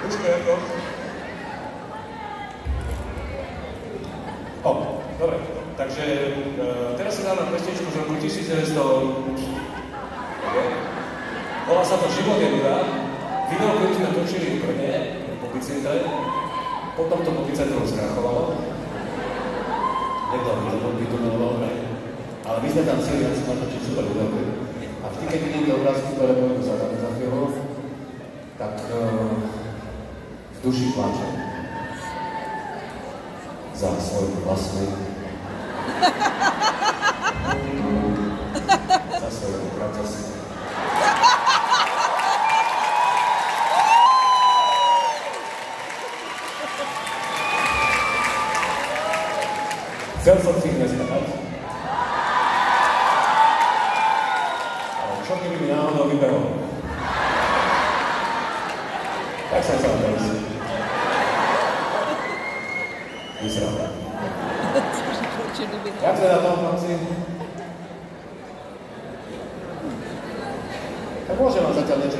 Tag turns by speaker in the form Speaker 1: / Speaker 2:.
Speaker 1: Počkaj, ako? O, dobre. Takže e, teraz si dám na pesničku z roku 1900. Okay. Volá sa to Život je dura. Video, ktorý sme točili v Brne, po bicentre. Potom to po bicentru skrachovalo.
Speaker 2: Nebolo by to, by to. Ale my sme tam chceli, ja som natočiť super video. A vždy, keď vidíte obrázky, ktoré boli duši plačem. Za svoj vlastný. za brata si. Chcel som si ich neskať. Ale čo keby mi náhodou vybehol? Tak som sa myslel. Vyzerám. Jak sa na tom, chlapci? Tak môžem vám zatiaľ niečo